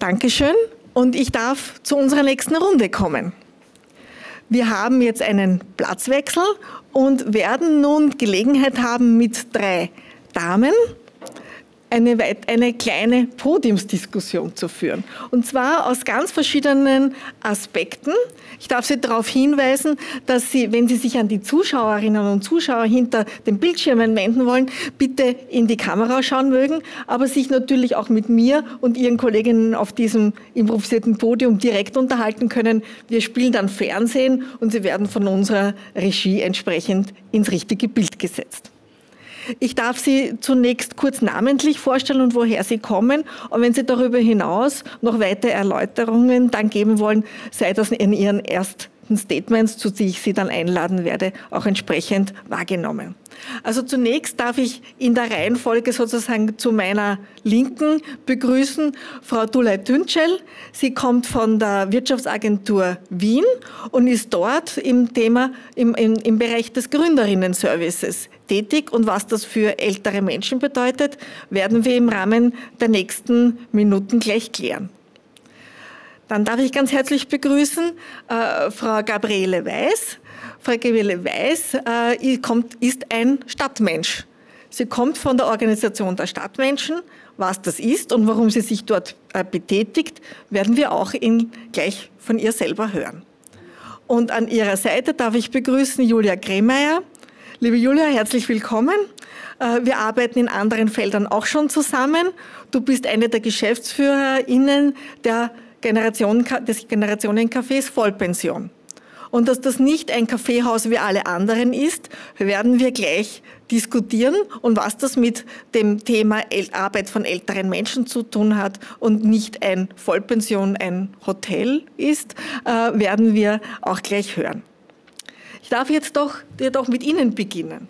Dankeschön und ich darf zu unserer nächsten Runde kommen. Wir haben jetzt einen Platzwechsel und werden nun Gelegenheit haben, mit drei Damen eine, eine kleine Podiumsdiskussion zu führen. Und zwar aus ganz verschiedenen Aspekten. Ich darf Sie darauf hinweisen, dass Sie, wenn Sie sich an die Zuschauerinnen und Zuschauer hinter den Bildschirmen wenden wollen, bitte in die Kamera schauen mögen, aber sich natürlich auch mit mir und Ihren Kolleginnen auf diesem improvisierten Podium direkt unterhalten können. Wir spielen dann Fernsehen und Sie werden von unserer Regie entsprechend ins richtige Bild gesetzt. Ich darf Sie zunächst kurz namentlich vorstellen und woher Sie kommen. Und wenn Sie darüber hinaus noch weitere Erläuterungen dann geben wollen, sei das in Ihren ersten Statements, zu die ich Sie dann einladen werde, auch entsprechend wahrgenommen. Also zunächst darf ich in der Reihenfolge sozusagen zu meiner Linken begrüßen Frau Dulay Tünschel. Sie kommt von der Wirtschaftsagentur Wien und ist dort im Thema, im, im, im Bereich des Gründerinnen-Services tätig. Und was das für ältere Menschen bedeutet, werden wir im Rahmen der nächsten Minuten gleich klären. Dann darf ich ganz herzlich begrüßen äh, Frau Gabriele Weiß. Frau Gabriele Weiß äh, kommt, ist ein Stadtmensch. Sie kommt von der Organisation der Stadtmenschen. Was das ist und warum sie sich dort äh, betätigt, werden wir auch in, gleich von ihr selber hören. Und an ihrer Seite darf ich begrüßen Julia Kremeyer. Liebe Julia, herzlich willkommen. Äh, wir arbeiten in anderen Feldern auch schon zusammen. Du bist eine der GeschäftsführerInnen der Generation, des Generationencafés Vollpension. Und dass das nicht ein Kaffeehaus wie alle anderen ist, werden wir gleich diskutieren und was das mit dem Thema Arbeit von älteren Menschen zu tun hat und nicht ein Vollpension, ein Hotel ist, äh, werden wir auch gleich hören. Ich darf jetzt doch, doch mit Ihnen beginnen.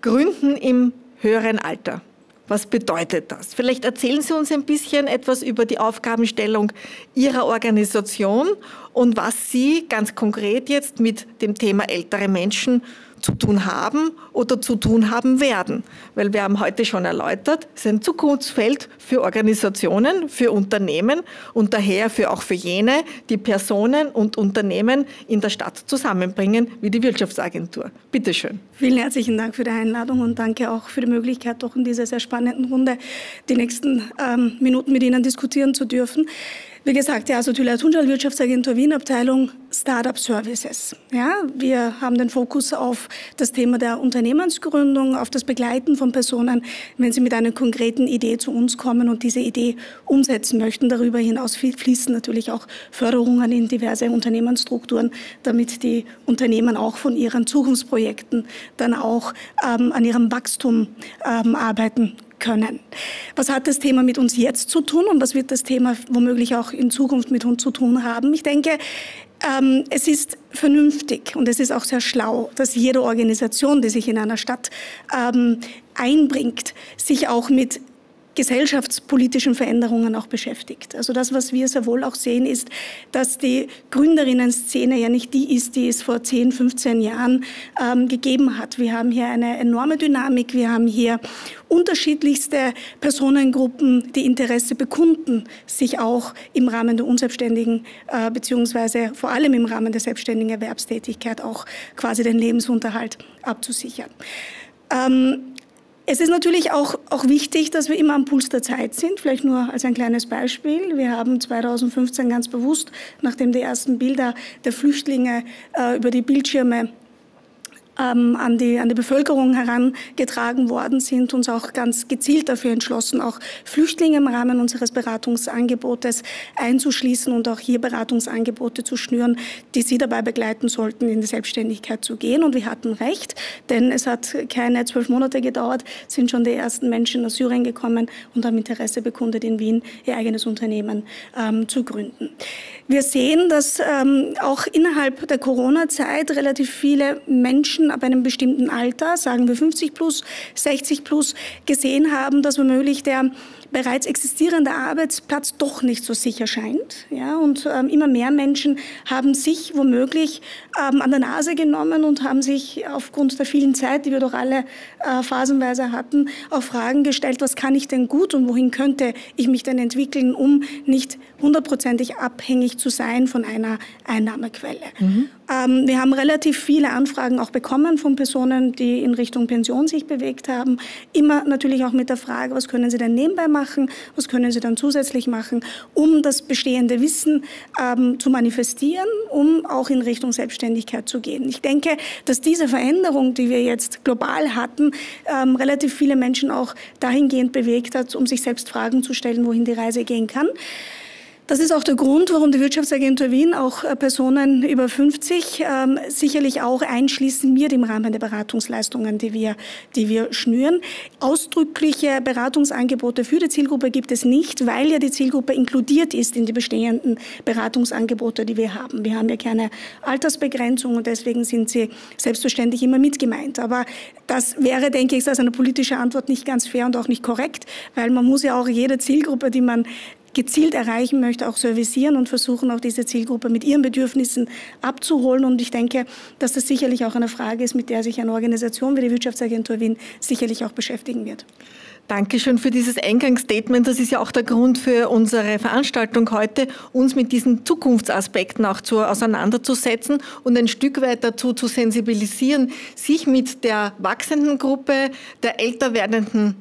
Gründen im höheren Alter. Was bedeutet das? Vielleicht erzählen Sie uns ein bisschen etwas über die Aufgabenstellung Ihrer Organisation und was Sie ganz konkret jetzt mit dem Thema ältere Menschen zu tun haben oder zu tun haben werden. Weil wir haben heute schon erläutert, es ist ein Zukunftsfeld für Organisationen, für Unternehmen und daher für auch für jene, die Personen und Unternehmen in der Stadt zusammenbringen, wie die Wirtschaftsagentur. Bitte schön. Vielen herzlichen Dank für die Einladung und danke auch für die Möglichkeit, doch in dieser sehr spannenden Runde die nächsten ähm, Minuten mit Ihnen diskutieren zu dürfen. Wie gesagt, ja, also Tüler Tunschal Wirtschaftsagentur Wien, Abteilung Startup Services. Ja, wir haben den Fokus auf das Thema der Unternehmensgründung, auf das Begleiten von Personen, wenn sie mit einer konkreten Idee zu uns kommen und diese Idee umsetzen möchten. Darüber hinaus fließen natürlich auch Förderungen in diverse Unternehmensstrukturen, damit die Unternehmen auch von ihren Zukunftsprojekten dann auch ähm, an ihrem Wachstum ähm, arbeiten können. Was hat das Thema mit uns jetzt zu tun und was wird das Thema womöglich auch in Zukunft mit uns zu tun haben? Ich denke, ähm, es ist vernünftig und es ist auch sehr schlau, dass jede Organisation, die sich in einer Stadt ähm, einbringt, sich auch mit gesellschaftspolitischen Veränderungen auch beschäftigt. Also das, was wir sehr wohl auch sehen, ist, dass die Gründerinnen-Szene ja nicht die ist, die es vor 10, 15 Jahren ähm, gegeben hat. Wir haben hier eine enorme Dynamik. Wir haben hier unterschiedlichste Personengruppen, die Interesse bekunden, sich auch im Rahmen der unselbstständigen äh, beziehungsweise vor allem im Rahmen der selbstständigen Erwerbstätigkeit auch quasi den Lebensunterhalt abzusichern. Ähm, es ist natürlich auch, auch wichtig, dass wir immer am Puls der Zeit sind. Vielleicht nur als ein kleines Beispiel. Wir haben 2015 ganz bewusst, nachdem die ersten Bilder der Flüchtlinge äh, über die Bildschirme ähm, an, die, an die Bevölkerung herangetragen worden sind, uns auch ganz gezielt dafür entschlossen, auch Flüchtlinge im Rahmen unseres Beratungsangebotes einzuschließen und auch hier Beratungsangebote zu schnüren, die sie dabei begleiten sollten, in die Selbstständigkeit zu gehen. Und wir hatten recht, denn es hat keine zwölf Monate gedauert, sind schon die ersten Menschen aus Syrien gekommen und haben Interesse bekundet, in Wien ihr eigenes Unternehmen ähm, zu gründen. Wir sehen, dass ähm, auch innerhalb der Corona-Zeit relativ viele Menschen Ab einem bestimmten Alter, sagen wir 50 plus, 60 plus, gesehen haben, dass womöglich der bereits existierender Arbeitsplatz doch nicht so sicher scheint. Ja, und ähm, immer mehr Menschen haben sich womöglich ähm, an der Nase genommen und haben sich aufgrund der vielen Zeit, die wir doch alle äh, phasenweise hatten, auch Fragen gestellt, was kann ich denn gut und wohin könnte ich mich denn entwickeln, um nicht hundertprozentig abhängig zu sein von einer Einnahmequelle. Mhm. Ähm, wir haben relativ viele Anfragen auch bekommen von Personen, die in Richtung Pension sich bewegt haben. Immer natürlich auch mit der Frage, was können sie denn nebenbei machen, was können sie dann zusätzlich machen, um das bestehende Wissen ähm, zu manifestieren, um auch in Richtung Selbstständigkeit zu gehen. Ich denke, dass diese Veränderung, die wir jetzt global hatten, ähm, relativ viele Menschen auch dahingehend bewegt hat, um sich selbst Fragen zu stellen, wohin die Reise gehen kann. Das ist auch der Grund, warum die Wirtschaftsagentur Wien auch äh, Personen über 50 ähm, sicherlich auch einschließen wird im Rahmen der Beratungsleistungen, die wir, die wir schnüren. Ausdrückliche Beratungsangebote für die Zielgruppe gibt es nicht, weil ja die Zielgruppe inkludiert ist in die bestehenden Beratungsangebote, die wir haben. Wir haben ja keine Altersbegrenzung und deswegen sind sie selbstverständlich immer mitgemeint. Aber das wäre, denke ich, als eine politische Antwort nicht ganz fair und auch nicht korrekt, weil man muss ja auch jede Zielgruppe, die man gezielt erreichen möchte, auch servicieren und versuchen, auch diese Zielgruppe mit ihren Bedürfnissen abzuholen. Und ich denke, dass das sicherlich auch eine Frage ist, mit der sich eine Organisation wie die Wirtschaftsagentur Wien sicherlich auch beschäftigen wird. Dankeschön für dieses Eingangsstatement. Das ist ja auch der Grund für unsere Veranstaltung heute, uns mit diesen Zukunftsaspekten auch zu, auseinanderzusetzen und ein Stück weit dazu zu sensibilisieren, sich mit der wachsenden Gruppe der älter werdenden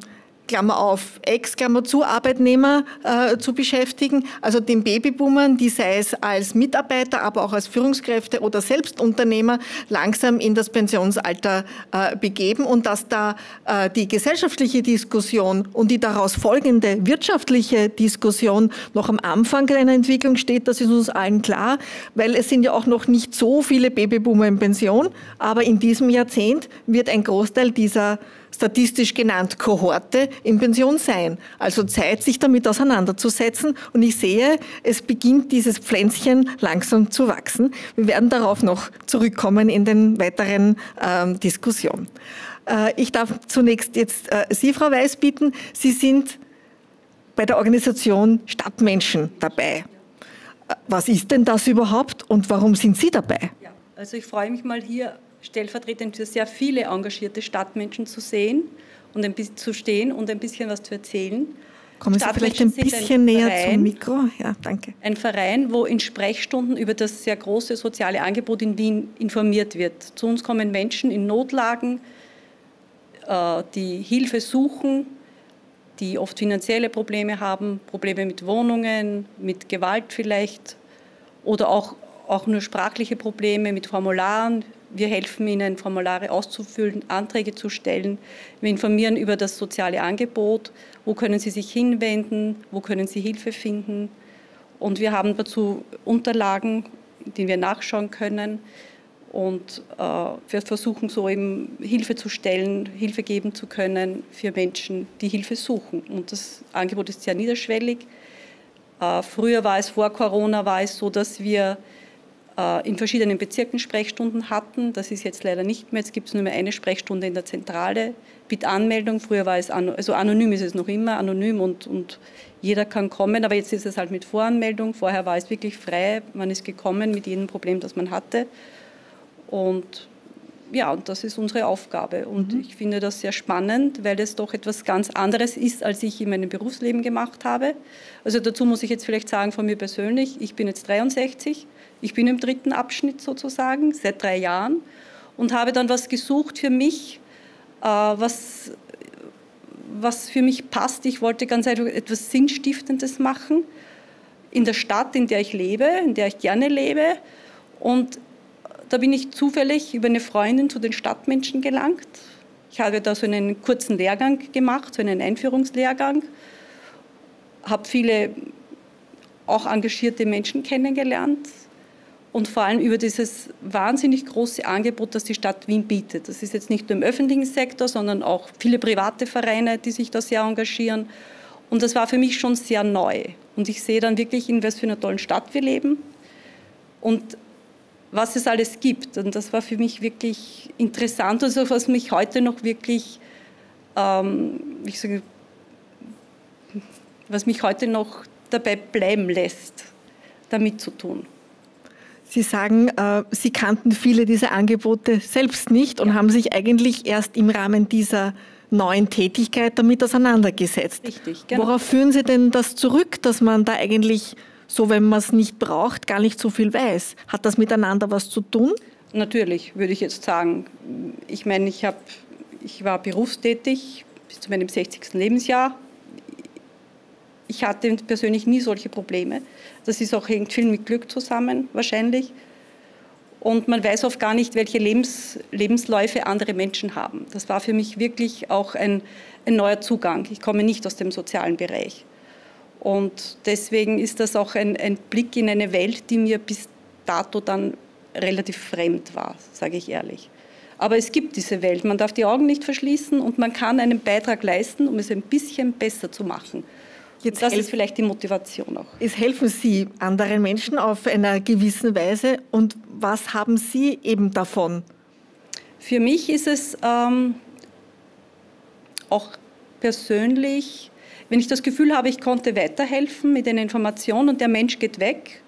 Klammer auf, Ex, Klammer zu, Arbeitnehmer äh, zu beschäftigen, also den Babyboomern, die sei es als Mitarbeiter, aber auch als Führungskräfte oder Selbstunternehmer langsam in das Pensionsalter äh, begeben und dass da äh, die gesellschaftliche Diskussion und die daraus folgende wirtschaftliche Diskussion noch am Anfang einer Entwicklung steht, das ist uns allen klar, weil es sind ja auch noch nicht so viele Babyboomer in Pension, aber in diesem Jahrzehnt wird ein Großteil dieser statistisch genannt Kohorte in Pension sein. Also Zeit, sich damit auseinanderzusetzen. Und ich sehe, es beginnt dieses Pflänzchen langsam zu wachsen. Wir werden darauf noch zurückkommen in den weiteren ähm, Diskussionen. Äh, ich darf zunächst jetzt äh, Sie, Frau Weiß, bitten. Sie sind bei der Organisation Stadtmenschen dabei. Äh, was ist denn das überhaupt und warum sind Sie dabei? Ja, also ich freue mich mal hier stellvertretend für sehr viele engagierte Stadtmenschen zu sehen und ein bisschen zu stehen und ein bisschen was zu erzählen. Kommen Sie vielleicht ein bisschen ein näher Verein, zum Mikro? Ja, danke. Ein Verein, wo in Sprechstunden über das sehr große soziale Angebot in Wien informiert wird. Zu uns kommen Menschen in Notlagen, äh, die Hilfe suchen, die oft finanzielle Probleme haben, Probleme mit Wohnungen, mit Gewalt vielleicht oder auch, auch nur sprachliche Probleme mit Formularen. Wir helfen Ihnen, Formulare auszufüllen, Anträge zu stellen. Wir informieren über das soziale Angebot. Wo können Sie sich hinwenden? Wo können Sie Hilfe finden? Und wir haben dazu Unterlagen, die wir nachschauen können. Und äh, wir versuchen so eben Hilfe zu stellen, Hilfe geben zu können für Menschen, die Hilfe suchen. Und das Angebot ist sehr niederschwellig. Äh, früher war es, vor Corona war es so, dass wir in verschiedenen Bezirken Sprechstunden hatten. Das ist jetzt leider nicht mehr. Jetzt gibt es nur mehr eine Sprechstunde in der Zentrale mit Anmeldung. Früher war es, also anonym ist es noch immer, anonym und, und jeder kann kommen, aber jetzt ist es halt mit Voranmeldung. Vorher war es wirklich frei, man ist gekommen mit jedem Problem, das man hatte. Und ja, und das ist unsere Aufgabe. Und mhm. ich finde das sehr spannend, weil es doch etwas ganz anderes ist, als ich in meinem Berufsleben gemacht habe. Also dazu muss ich jetzt vielleicht sagen von mir persönlich, ich bin jetzt 63 ich bin im dritten Abschnitt sozusagen, seit drei Jahren, und habe dann was gesucht für mich, äh, was, was für mich passt. Ich wollte ganz einfach etwas Sinnstiftendes machen in der Stadt, in der ich lebe, in der ich gerne lebe. Und da bin ich zufällig über eine Freundin zu den Stadtmenschen gelangt. Ich habe da so einen kurzen Lehrgang gemacht, so einen Einführungslehrgang, habe viele auch engagierte Menschen kennengelernt, und vor allem über dieses wahnsinnig große Angebot, das die Stadt Wien bietet. Das ist jetzt nicht nur im öffentlichen Sektor, sondern auch viele private Vereine, die sich da sehr engagieren. Und das war für mich schon sehr neu. Und ich sehe dann wirklich, in was für einer tollen Stadt wir leben. Und was es alles gibt. Und das war für mich wirklich interessant, also was mich heute noch wirklich, ähm, ich sage, was mich heute noch dabei bleiben lässt, damit zu tun. Sie sagen, äh, Sie kannten viele dieser Angebote selbst nicht und ja. haben sich eigentlich erst im Rahmen dieser neuen Tätigkeit damit auseinandergesetzt. Richtig, genau. Worauf führen Sie denn das zurück, dass man da eigentlich so, wenn man es nicht braucht, gar nicht so viel weiß? Hat das miteinander was zu tun? Natürlich, würde ich jetzt sagen. Ich meine, ich, hab, ich war berufstätig bis zu meinem 60. Lebensjahr. Ich hatte persönlich nie solche Probleme. Das ist auch hängt viel mit Glück zusammen, wahrscheinlich. Und man weiß oft gar nicht, welche Lebens, Lebensläufe andere Menschen haben. Das war für mich wirklich auch ein, ein neuer Zugang. Ich komme nicht aus dem sozialen Bereich. Und deswegen ist das auch ein, ein Blick in eine Welt, die mir bis dato dann relativ fremd war, sage ich ehrlich. Aber es gibt diese Welt, man darf die Augen nicht verschließen und man kann einen Beitrag leisten, um es ein bisschen besser zu machen. Jetzt das ist vielleicht die Motivation auch. Es helfen Sie anderen Menschen auf einer gewissen Weise und was haben Sie eben davon? Für mich ist es ähm, auch persönlich, wenn ich das Gefühl habe, ich konnte weiterhelfen mit einer Information und der Mensch geht weg.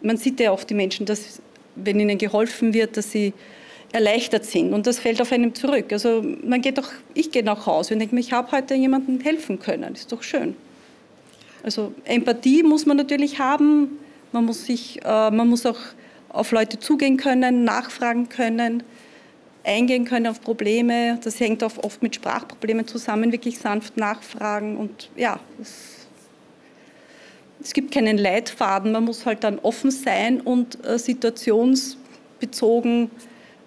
Man sieht ja oft die Menschen, dass wenn ihnen geholfen wird, dass sie erleichtert sind und das fällt auf einem zurück. Also man geht doch, ich gehe nach Hause und denke mir, ich habe heute jemandem helfen können. Ist doch schön. Also Empathie muss man natürlich haben. Man muss sich, äh, man muss auch auf Leute zugehen können, nachfragen können, eingehen können auf Probleme. Das hängt oft mit Sprachproblemen zusammen, wirklich sanft nachfragen und ja, es, es gibt keinen Leitfaden. Man muss halt dann offen sein und äh, situationsbezogen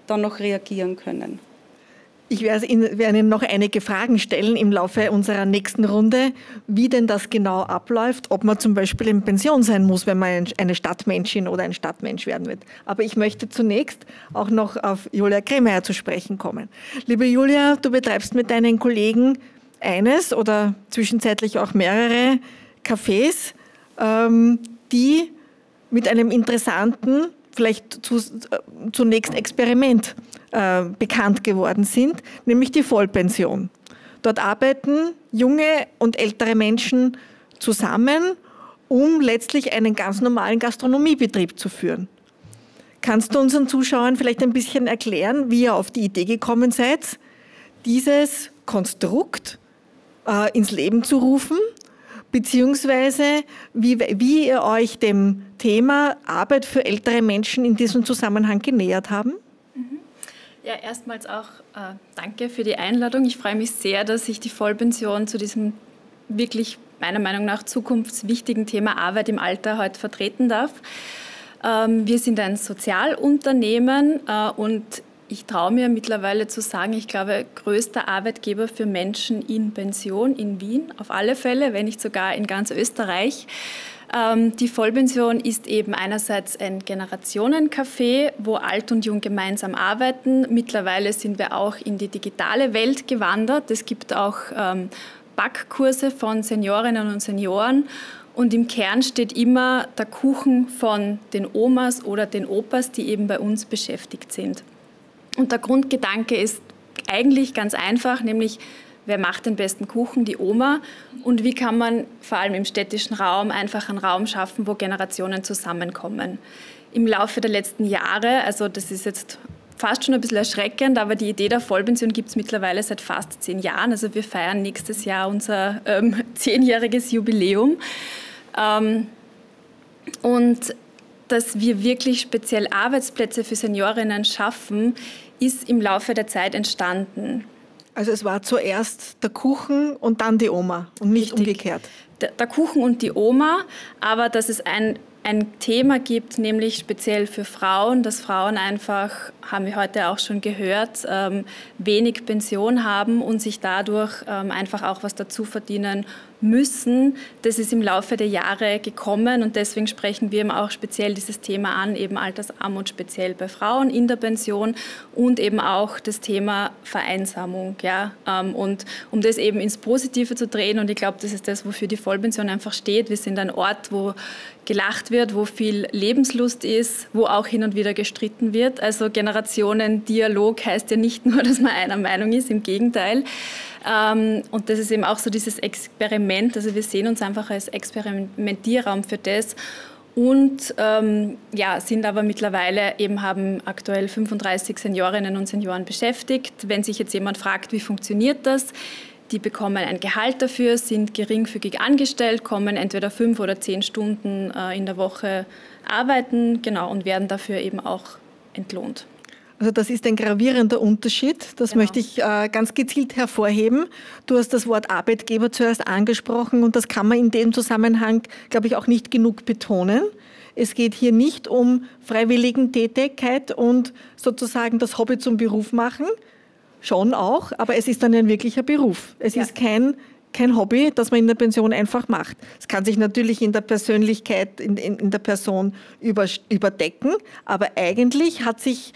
dann noch reagieren können. Ich werde Ihnen noch einige Fragen stellen im Laufe unserer nächsten Runde, wie denn das genau abläuft, ob man zum Beispiel in Pension sein muss, wenn man eine Stadtmenschin oder ein Stadtmensch werden wird. Aber ich möchte zunächst auch noch auf Julia Kremeyer zu sprechen kommen. Liebe Julia, du betreibst mit deinen Kollegen eines oder zwischenzeitlich auch mehrere Cafés, ähm, die mit einem interessanten vielleicht zu, äh, zunächst Experiment äh, bekannt geworden sind, nämlich die Vollpension. Dort arbeiten junge und ältere Menschen zusammen, um letztlich einen ganz normalen Gastronomiebetrieb zu führen. Kannst du unseren Zuschauern vielleicht ein bisschen erklären, wie ihr auf die Idee gekommen seid, dieses Konstrukt äh, ins Leben zu rufen beziehungsweise wie, wie ihr euch dem Thema Arbeit für ältere Menschen in diesem Zusammenhang genähert haben? Mhm. Ja, erstmals auch äh, danke für die Einladung. Ich freue mich sehr, dass ich die Vollpension zu diesem wirklich meiner Meinung nach zukunftswichtigen Thema Arbeit im Alter heute vertreten darf. Ähm, wir sind ein Sozialunternehmen äh, und ich traue mir mittlerweile zu sagen, ich glaube, größter Arbeitgeber für Menschen in Pension in Wien, auf alle Fälle, wenn nicht sogar in ganz Österreich. Ähm, die Vollpension ist eben einerseits ein Generationencafé, wo alt und jung gemeinsam arbeiten. Mittlerweile sind wir auch in die digitale Welt gewandert. Es gibt auch ähm, Backkurse von Seniorinnen und Senioren. Und im Kern steht immer der Kuchen von den Omas oder den Opas, die eben bei uns beschäftigt sind. Und der Grundgedanke ist eigentlich ganz einfach, nämlich wer macht den besten Kuchen? Die Oma. Und wie kann man vor allem im städtischen Raum einfach einen Raum schaffen, wo Generationen zusammenkommen? Im Laufe der letzten Jahre, also das ist jetzt fast schon ein bisschen erschreckend, aber die Idee der Vollpension gibt es mittlerweile seit fast zehn Jahren. Also wir feiern nächstes Jahr unser ähm, zehnjähriges Jubiläum. Ähm, und dass wir wirklich speziell Arbeitsplätze für Seniorinnen schaffen, ist im Laufe der Zeit entstanden. Also es war zuerst der Kuchen und dann die Oma und nicht Richtig. umgekehrt. Der, der, Kuchen und die Oma, aber dass es ein, ein Thema gibt, nämlich speziell für Frauen, dass Frauen einfach, haben wir heute auch schon gehört, ähm, wenig Pension haben und sich dadurch ähm, einfach auch was dazu verdienen müssen. Das ist im Laufe der Jahre gekommen und deswegen sprechen wir eben auch speziell dieses Thema an, eben Altersarmut speziell bei Frauen in der Pension und eben auch das Thema Vereinsamung. Ja? Ähm, und um das eben ins Positive zu drehen und ich glaube, das ist das, wofür die Vollpension einfach steht. Wir sind ein Ort, wo gelacht wird wo viel Lebenslust ist, wo auch hin und wieder gestritten wird. Also Generationendialog heißt ja nicht nur, dass man einer Meinung ist, im Gegenteil. Ähm, und das ist eben auch so dieses Experiment. Also wir sehen uns einfach als Experimentierraum für das und ähm, ja, sind aber mittlerweile eben haben aktuell 35 Seniorinnen und Senioren beschäftigt. Wenn sich jetzt jemand fragt, wie funktioniert das, die bekommen ein Gehalt dafür, sind geringfügig angestellt, kommen entweder fünf oder zehn Stunden äh, in der Woche arbeiten, genau, und werden dafür eben auch entlohnt. Also das ist ein gravierender Unterschied. Das genau. möchte ich äh, ganz gezielt hervorheben. Du hast das Wort Arbeitgeber zuerst angesprochen und das kann man in dem Zusammenhang, glaube ich, auch nicht genug betonen. Es geht hier nicht um Freiwilligentätigkeit und sozusagen das Hobby zum Beruf machen. Schon auch, aber es ist dann ein wirklicher Beruf. Es ja. ist kein kein Hobby, das man in der Pension einfach macht. Es kann sich natürlich in der Persönlichkeit, in, in, in der Person über, überdecken, aber eigentlich hat sich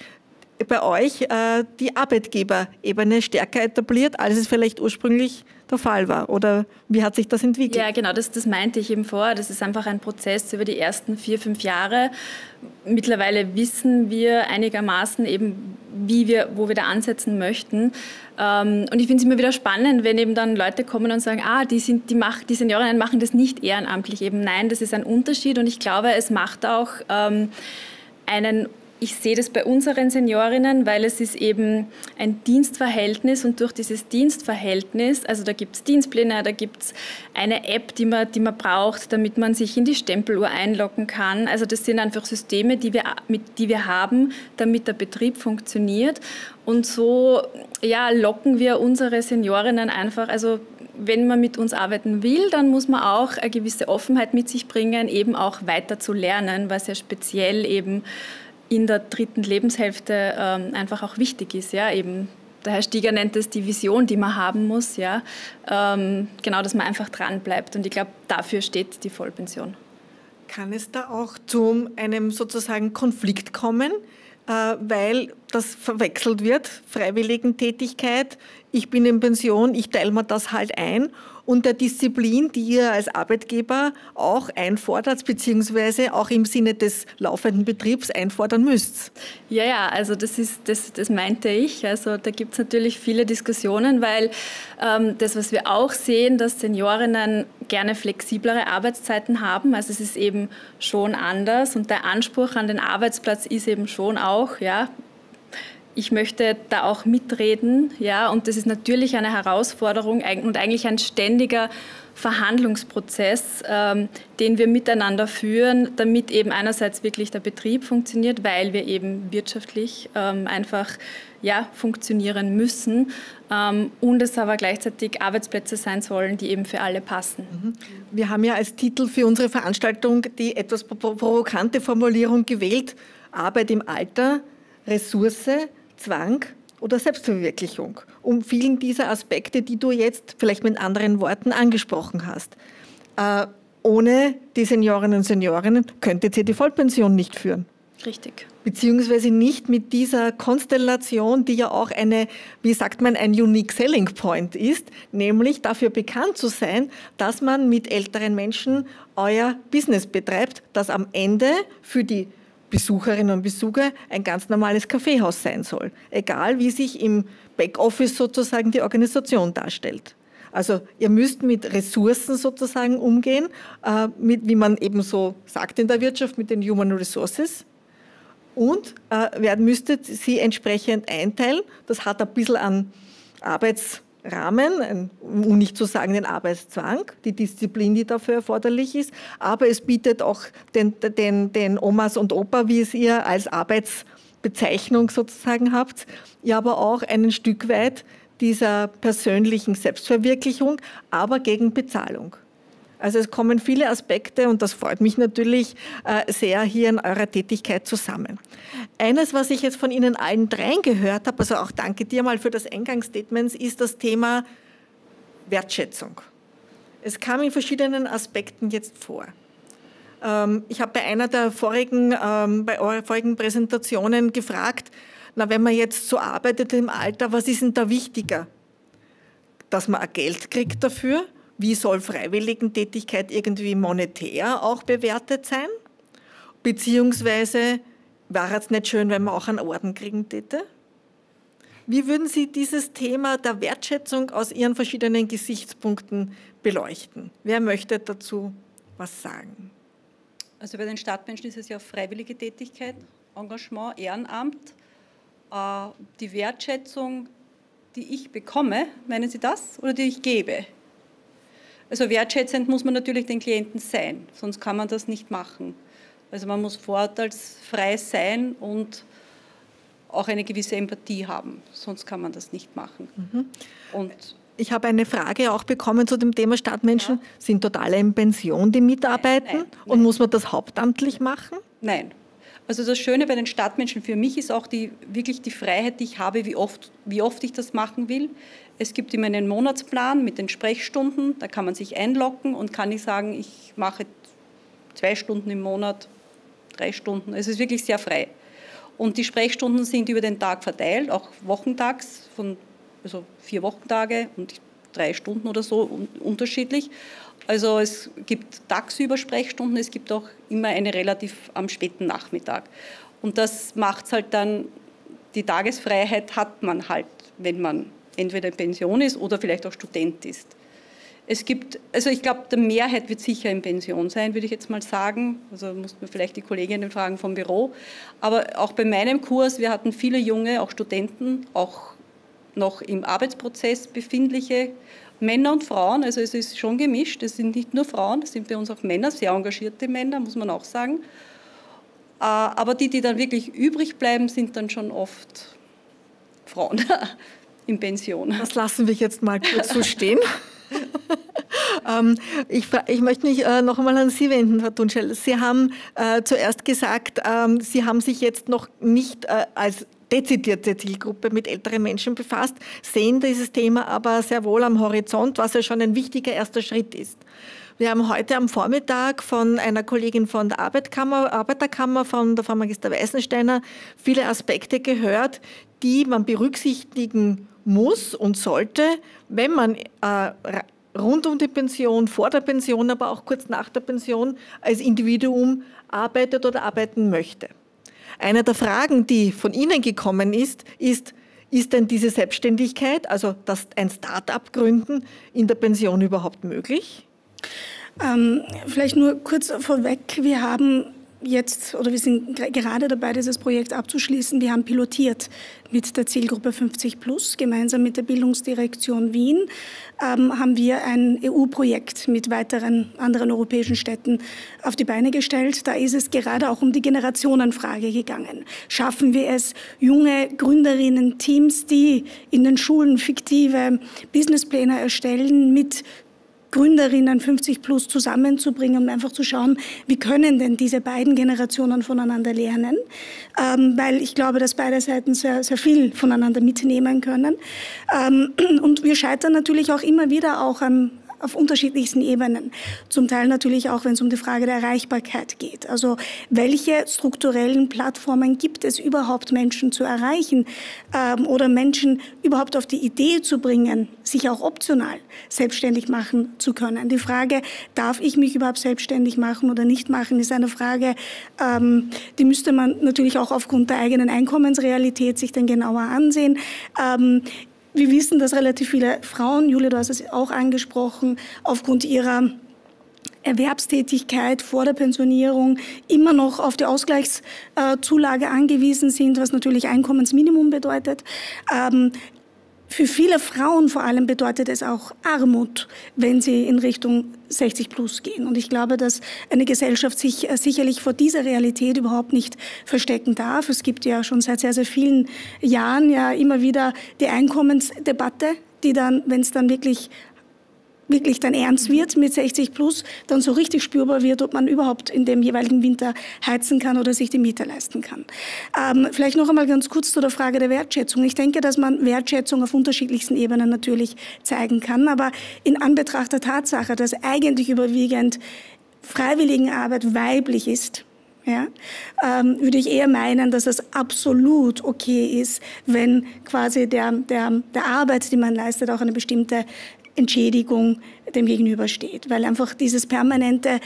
bei euch äh, die Arbeitgeberebene stärker etabliert, als es vielleicht ursprünglich der Fall war? Oder wie hat sich das entwickelt? Ja, genau, das, das meinte ich eben vor. Das ist einfach ein Prozess über die ersten vier, fünf Jahre. Mittlerweile wissen wir einigermaßen eben, wie wir, wo wir da ansetzen möchten. Ähm, und ich finde es immer wieder spannend, wenn eben dann Leute kommen und sagen, ah, die, sind, die, mach, die Seniorinnen machen das nicht ehrenamtlich. Eben nein, das ist ein Unterschied und ich glaube, es macht auch ähm, einen ich sehe das bei unseren Seniorinnen, weil es ist eben ein Dienstverhältnis und durch dieses Dienstverhältnis, also da gibt es Dienstpläne, da gibt es eine App, die man, die man braucht, damit man sich in die Stempeluhr einloggen kann. Also das sind einfach Systeme, die wir, mit, die wir haben, damit der Betrieb funktioniert. Und so ja, locken wir unsere Seniorinnen einfach, also wenn man mit uns arbeiten will, dann muss man auch eine gewisse Offenheit mit sich bringen, eben auch weiter zu lernen, was ja speziell eben in der dritten Lebenshälfte ähm, einfach auch wichtig ist. Ja? Eben, der Herr Stieger nennt es die Vision, die man haben muss. Ja? Ähm, genau, dass man einfach dran bleibt. Und ich glaube, dafür steht die Vollpension. Kann es da auch zu einem sozusagen Konflikt kommen, äh, weil das verwechselt wird, Freiwilligentätigkeit, ich bin in Pension, ich teile mir das halt ein und der Disziplin, die ihr als Arbeitgeber auch einfordert, beziehungsweise auch im Sinne des laufenden Betriebs einfordern müsst. Ja, ja, also das, ist, das, das meinte ich. Also da gibt es natürlich viele Diskussionen, weil ähm, das, was wir auch sehen, dass Seniorinnen gerne flexiblere Arbeitszeiten haben. Also es ist eben schon anders und der Anspruch an den Arbeitsplatz ist eben schon auch, ja, ich möchte da auch mitreden, ja, und das ist natürlich eine Herausforderung und eigentlich ein ständiger Verhandlungsprozess, ähm, den wir miteinander führen, damit eben einerseits wirklich der Betrieb funktioniert, weil wir eben wirtschaftlich ähm, einfach ja, funktionieren müssen ähm, und es aber gleichzeitig Arbeitsplätze sein sollen, die eben für alle passen. Mhm. Wir haben ja als Titel für unsere Veranstaltung die etwas provokante Formulierung gewählt, Arbeit im Alter, Ressource, Zwang oder Selbstverwirklichung, um vielen dieser Aspekte, die du jetzt vielleicht mit anderen Worten angesprochen hast. Äh, ohne die Seniorinnen und Senioren könntet ihr die Vollpension nicht führen. Richtig. Beziehungsweise nicht mit dieser Konstellation, die ja auch eine, wie sagt man, ein Unique Selling Point ist, nämlich dafür bekannt zu sein, dass man mit älteren Menschen euer Business betreibt, das am Ende für die Besucherinnen und Besucher ein ganz normales Kaffeehaus sein soll, egal wie sich im Backoffice sozusagen die Organisation darstellt. Also ihr müsst mit Ressourcen sozusagen umgehen, äh, mit, wie man eben so sagt in der Wirtschaft, mit den Human Resources. Und äh, müsstet sie entsprechend einteilen. Das hat ein bisschen an Arbeits Rahmen, um nicht zu sagen den Arbeitszwang, die Disziplin, die dafür erforderlich ist, aber es bietet auch den, den, den Omas und Opa, wie es ihr als Arbeitsbezeichnung sozusagen habt, ja aber auch ein Stück weit dieser persönlichen Selbstverwirklichung, aber gegen Bezahlung. Also es kommen viele Aspekte und das freut mich natürlich äh, sehr hier in eurer Tätigkeit zusammen. Eines, was ich jetzt von Ihnen allen dreien gehört habe, also auch danke dir mal für das Eingangsstatement, ist das Thema Wertschätzung. Es kam in verschiedenen Aspekten jetzt vor. Ähm, ich habe bei einer der vorigen, ähm, bei euren vorigen Präsentationen gefragt, na, wenn man jetzt so arbeitet im Alter, was ist denn da wichtiger? Dass man auch Geld kriegt dafür wie soll Freiwilligentätigkeit irgendwie monetär auch bewertet sein? Beziehungsweise war es nicht schön, wenn man auch einen Orden kriegen täte? Wie würden Sie dieses Thema der Wertschätzung aus Ihren verschiedenen Gesichtspunkten beleuchten? Wer möchte dazu was sagen? Also bei den Stadtmenschen ist es ja freiwillige Tätigkeit, Engagement, Ehrenamt. Äh, die Wertschätzung, die ich bekomme, meinen Sie das, oder die ich gebe? Also wertschätzend muss man natürlich den Klienten sein, sonst kann man das nicht machen. Also man muss vorurteilsfrei sein und auch eine gewisse Empathie haben, sonst kann man das nicht machen. Mhm. Und ich habe eine Frage auch bekommen zu dem Thema Stadtmenschen. Ja. Sind total in Pension die mitarbeiten nein, nein, und nein. muss man das hauptamtlich machen? Nein. Also das Schöne bei den Stadtmenschen für mich ist auch die, wirklich die Freiheit, die ich habe, wie oft, wie oft ich das machen will. Es gibt immer einen Monatsplan mit den Sprechstunden, da kann man sich einloggen und kann ich sagen, ich mache zwei Stunden im Monat, drei Stunden. Es ist wirklich sehr frei. Und die Sprechstunden sind über den Tag verteilt, auch wochentags von also vier Wochentage und drei Stunden oder so unterschiedlich. Also es gibt tagsüber Sprechstunden, es gibt auch immer eine relativ am späten Nachmittag. Und das macht es halt dann, die Tagesfreiheit hat man halt, wenn man entweder in Pension ist oder vielleicht auch Student ist. Es gibt, also ich glaube, der Mehrheit wird sicher in Pension sein, würde ich jetzt mal sagen. Also muss man vielleicht die Kolleginnen fragen vom Büro. Aber auch bei meinem Kurs, wir hatten viele junge, auch Studenten, auch noch im Arbeitsprozess befindliche Männer und Frauen, also es ist schon gemischt, es sind nicht nur Frauen, es sind bei uns auch Männer, sehr engagierte Männer, muss man auch sagen. Äh, aber die, die dann wirklich übrig bleiben, sind dann schon oft Frauen in Pension. Das lassen wir jetzt mal kurz so stehen. ähm, ich, ich, möchte mich äh, noch einmal an Sie wenden, Frau Dunschel. Sie haben äh, zuerst gesagt, ähm, Sie haben sich jetzt noch nicht äh, als dezidierte Zielgruppe mit älteren Menschen befasst, sehen dieses Thema aber sehr wohl am Horizont, was ja schon ein wichtiger erster Schritt ist. Wir haben heute am Vormittag von einer Kollegin von der Arbeiterkammer, Arbeiterkammer von der Frau Magister Weißensteiner viele Aspekte gehört, die man berücksichtigen muss und sollte, wenn man äh, rund um die Pension, vor der Pension, aber auch kurz nach der Pension als Individuum arbeitet oder arbeiten möchte. Eine der Fragen, die von Ihnen gekommen ist, ist, ist denn diese Selbstständigkeit, also das ein Start-up gründen, in der Pension überhaupt möglich? Ähm, vielleicht nur kurz vorweg. Wir haben jetzt oder wir sind gerade dabei, dieses Projekt abzuschließen. Wir haben pilotiert mit der Zielgruppe 50 Plus. Gemeinsam mit der Bildungsdirektion Wien ähm, haben wir ein EU-Projekt mit weiteren anderen europäischen Städten auf die Beine gestellt. Da ist es gerade auch um die Generationenfrage gegangen. Schaffen wir es, junge Gründerinnen, Teams, die in den Schulen fiktive Businesspläne erstellen, mit Gründerinnen 50 plus zusammenzubringen und einfach zu schauen, wie können denn diese beiden Generationen voneinander lernen, ähm, weil ich glaube, dass beide Seiten sehr, sehr viel voneinander mitnehmen können. Ähm, und wir scheitern natürlich auch immer wieder auch an, auf unterschiedlichsten Ebenen. Zum Teil natürlich auch, wenn es um die Frage der Erreichbarkeit geht. Also welche strukturellen Plattformen gibt es überhaupt, Menschen zu erreichen ähm, oder Menschen überhaupt auf die Idee zu bringen, sich auch optional selbstständig machen zu können. Die Frage, darf ich mich überhaupt selbstständig machen oder nicht machen, ist eine Frage, ähm, die müsste man natürlich auch aufgrund der eigenen Einkommensrealität sich dann genauer ansehen. Ähm, wir wissen, dass relativ viele Frauen, Julia, du hast es auch angesprochen, aufgrund ihrer Erwerbstätigkeit vor der Pensionierung immer noch auf die Ausgleichszulage angewiesen sind, was natürlich Einkommensminimum bedeutet. Ähm, für viele Frauen vor allem bedeutet es auch Armut, wenn sie in Richtung 60 plus gehen. Und ich glaube, dass eine Gesellschaft sich äh, sicherlich vor dieser Realität überhaupt nicht verstecken darf. Es gibt ja schon seit sehr, sehr vielen Jahren ja immer wieder die Einkommensdebatte, die dann, wenn es dann wirklich wirklich dann ernst wird mit 60 plus, dann so richtig spürbar wird, ob man überhaupt in dem jeweiligen Winter heizen kann oder sich die Miete leisten kann. Ähm, vielleicht noch einmal ganz kurz zu der Frage der Wertschätzung. Ich denke, dass man Wertschätzung auf unterschiedlichsten Ebenen natürlich zeigen kann, aber in Anbetracht der Tatsache, dass eigentlich überwiegend Freiwilligenarbeit weiblich ist, ja, ähm, würde ich eher meinen, dass es absolut okay ist, wenn quasi der, der, der Arbeit, die man leistet, auch eine bestimmte Entschädigung dem gegenübersteht, weil einfach dieses permanente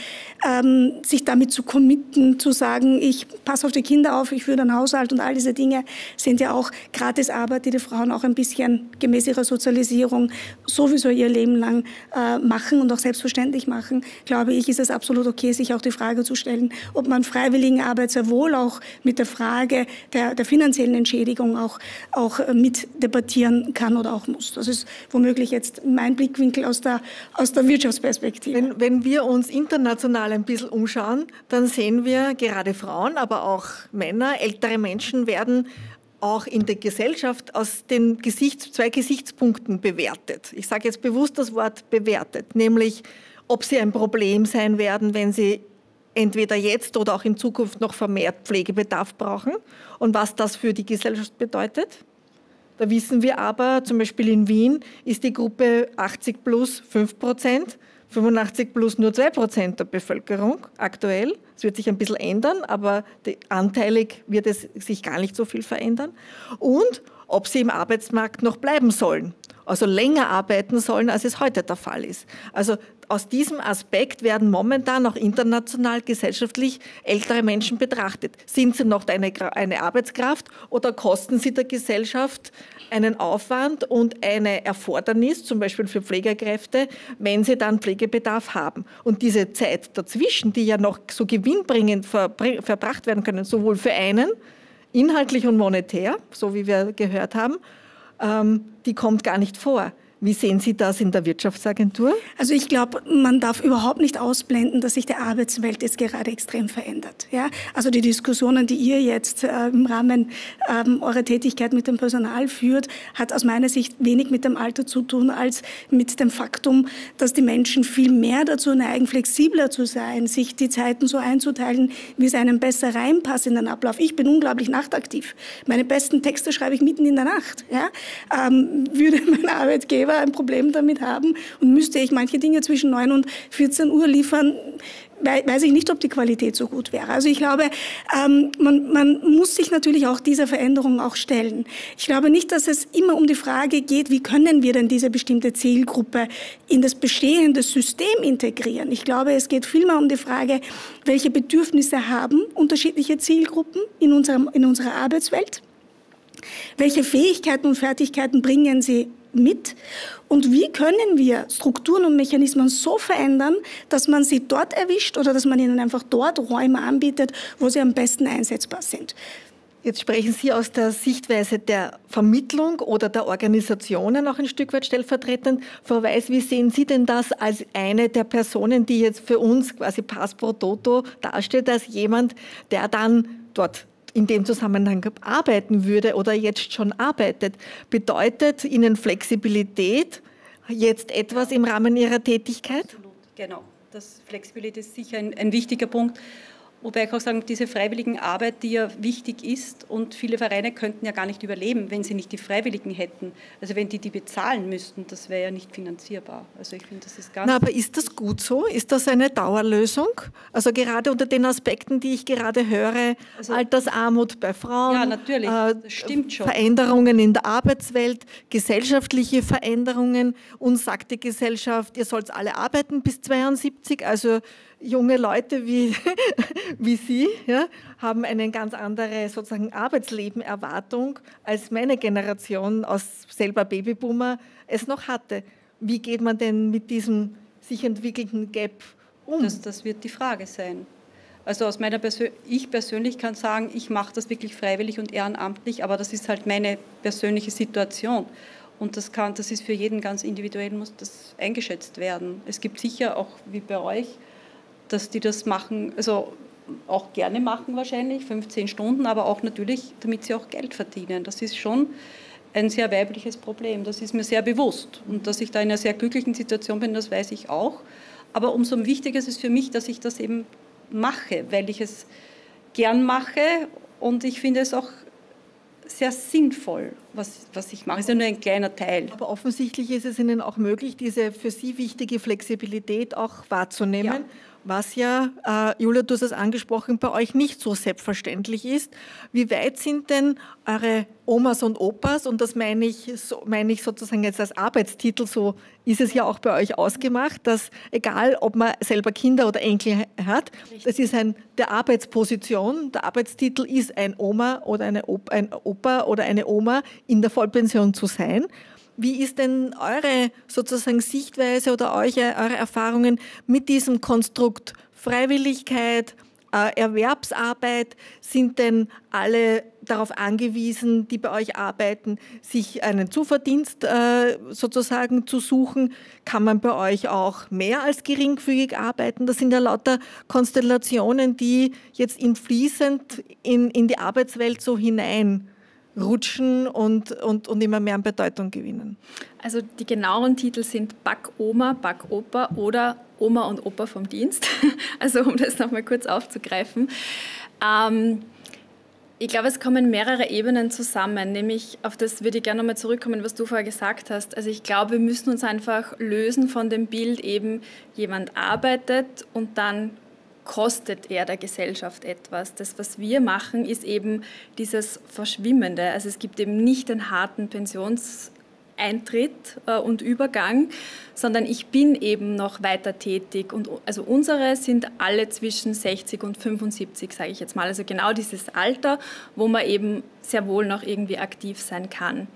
ähm, sich damit zu committen, zu sagen, ich passe auf die Kinder auf, ich führe den Haushalt und all diese Dinge sind ja auch Gratisarbeit, die die Frauen auch ein bisschen gemäß ihrer Sozialisierung sowieso ihr Leben lang äh, machen und auch selbstverständlich machen. Glaube ich, ist es absolut okay, sich auch die Frage zu stellen, ob man freiwilligen Arbeit sehr wohl auch mit der Frage der, der finanziellen Entschädigung auch, auch mit debattieren kann oder auch muss. Das ist womöglich jetzt mein Blickwinkel aus der aus der Wirtschaftsperspektive. Wenn, wenn wir uns international ein bisschen umschauen, dann sehen wir gerade Frauen, aber auch Männer, ältere Menschen werden auch in der Gesellschaft aus den Gesichts-, zwei Gesichtspunkten bewertet. Ich sage jetzt bewusst das Wort bewertet, nämlich ob sie ein Problem sein werden, wenn sie entweder jetzt oder auch in Zukunft noch vermehrt Pflegebedarf brauchen und was das für die Gesellschaft bedeutet. Da wissen wir aber, zum Beispiel in Wien ist die Gruppe 80 plus 5 Prozent, 85 plus nur 2 Prozent der Bevölkerung aktuell. Es wird sich ein bisschen ändern, aber anteilig wird es sich gar nicht so viel verändern. Und ob sie im Arbeitsmarkt noch bleiben sollen, also länger arbeiten sollen, als es heute der Fall ist. Also aus diesem Aspekt werden momentan auch international gesellschaftlich ältere Menschen betrachtet. Sind sie noch eine, eine Arbeitskraft oder kosten sie der Gesellschaft einen Aufwand und eine Erfordernis, zum Beispiel für Pflegekräfte, wenn sie dann Pflegebedarf haben? Und diese Zeit dazwischen, die ja noch so gewinnbringend verbracht werden können, sowohl für einen, inhaltlich und monetär, so wie wir gehört haben, ähm, die kommt gar nicht vor. Wie sehen Sie das in der Wirtschaftsagentur? Also ich glaube, man darf überhaupt nicht ausblenden, dass sich die Arbeitswelt jetzt gerade extrem verändert. Ja? Also die Diskussionen, die ihr jetzt äh, im Rahmen ähm, eurer Tätigkeit mit dem Personal führt, hat aus meiner Sicht wenig mit dem Alter zu tun, als mit dem Faktum, dass die Menschen viel mehr dazu neigen, flexibler zu sein, sich die Zeiten so einzuteilen, wie es einem besser reinpasst in den Ablauf. Ich bin unglaublich nachtaktiv. Meine besten Texte schreibe ich mitten in der Nacht. Ja? Ähm, würde mein Arbeitgeber selber ein Problem damit haben und müsste ich manche Dinge zwischen 9 und 14 Uhr liefern, weiß ich nicht, ob die Qualität so gut wäre. Also ich glaube, ähm, man, man muss sich natürlich auch dieser Veränderung auch stellen. Ich glaube nicht, dass es immer um die Frage geht, wie können wir denn diese bestimmte Zielgruppe in das bestehende System integrieren. Ich glaube, es geht vielmehr um die Frage, welche Bedürfnisse haben unterschiedliche Zielgruppen in, unserem, in unserer Arbeitswelt. Welche Fähigkeiten und Fertigkeiten bringen sie mit? Und wie können wir Strukturen und Mechanismen so verändern, dass man sie dort erwischt oder dass man ihnen einfach dort Räume anbietet, wo sie am besten einsetzbar sind? Jetzt sprechen Sie aus der Sichtweise der Vermittlung oder der Organisationen auch ein Stück weit stellvertretend. Frau Weiß, wie sehen Sie denn das als eine der Personen, die jetzt für uns quasi Pass Toto dasteht, als jemand, der dann dort in dem Zusammenhang arbeiten würde oder jetzt schon arbeitet, bedeutet Ihnen Flexibilität jetzt etwas im Rahmen Ihrer Tätigkeit? Absolut, genau. Das Flexibilität ist sicher ein, ein wichtiger Punkt. Wobei ich auch sagen, diese freiwilligen Arbeit, die ja wichtig ist und viele Vereine könnten ja gar nicht überleben, wenn sie nicht die Freiwilligen hätten. Also wenn die die bezahlen müssten, das wäre ja nicht finanzierbar. Also ich finde, das ist ganz... Na, aber ist das gut so? Ist das eine Dauerlösung? Also gerade unter den Aspekten, die ich gerade höre, also, Altersarmut bei Frauen, ja, natürlich, äh, das stimmt schon. Veränderungen in der Arbeitswelt, gesellschaftliche Veränderungen. Uns sagt die Gesellschaft, ihr sollt alle arbeiten bis 72, also junge Leute wie, wie Sie ja, haben eine ganz andere sozusagen Arbeitslebenerwartung, als meine Generation aus selber Babyboomer es noch hatte. Wie geht man denn mit diesem sich entwickelnden Gap um? Das, das wird die Frage sein. Also aus meiner Persön ich persönlich kann sagen, ich mache das wirklich freiwillig und ehrenamtlich, aber das ist halt meine persönliche Situation. Und das, kann, das ist für jeden ganz individuell, muss das eingeschätzt werden. Es gibt sicher auch, wie bei euch, dass die das machen, also auch gerne machen wahrscheinlich, 15 Stunden, aber auch natürlich, damit sie auch Geld verdienen. Das ist schon ein sehr weibliches Problem. Das ist mir sehr bewusst. Und dass ich da in einer sehr glücklichen Situation bin, das weiß ich auch. Aber umso wichtiger ist es für mich, dass ich das eben mache, weil ich es gern mache und ich finde es auch sehr sinnvoll. was, was ich mache. Es ist ja nur ein kleiner Teil. Aber offensichtlich ist es Ihnen auch möglich, diese für Sie wichtige Flexibilität auch wahrzunehmen. Ja was ja, äh, Julia, du hast es angesprochen, bei euch nicht so selbstverständlich ist. Wie weit sind denn eure Omas und Opas, und das meine ich, so, meine ich sozusagen jetzt als Arbeitstitel, so ist es ja auch bei euch ausgemacht, dass egal, ob man selber Kinder oder Enkel hat, das ist ein, der Arbeitsposition, der Arbeitstitel ist ein Oma oder eine Opa, ein Opa oder eine Oma in der Vollpension zu sein. Wie ist denn eure sozusagen Sichtweise oder eure, eure Erfahrungen mit diesem Konstrukt Freiwilligkeit, äh, Erwerbsarbeit? Sind denn alle darauf angewiesen, die bei euch arbeiten, sich einen Zuverdienst äh, sozusagen zu suchen? Kann man bei euch auch mehr als geringfügig arbeiten? Das sind ja lauter Konstellationen, die jetzt in fließend in, in die Arbeitswelt so hinein rutschen und, und, und immer mehr an Bedeutung gewinnen. Also die genauen Titel sind Backoma, Backopa oder Oma und Opa vom Dienst. Also um das nochmal kurz aufzugreifen. Ähm, ich glaube, es kommen mehrere Ebenen zusammen, nämlich auf das würde ich gerne nochmal zurückkommen, was du vorher gesagt hast. Also ich glaube, wir müssen uns einfach lösen von dem Bild eben, jemand arbeitet und dann kostet er der Gesellschaft etwas. Das, was wir machen, ist eben dieses Verschwimmende. Also es gibt eben nicht den harten Pensionseintritt äh, und Übergang, sondern ich bin eben noch weiter tätig. Und also unsere sind alle zwischen 60 und 75, sage ich jetzt mal. Also genau dieses Alter, wo man eben sehr wohl noch irgendwie aktiv sein kann.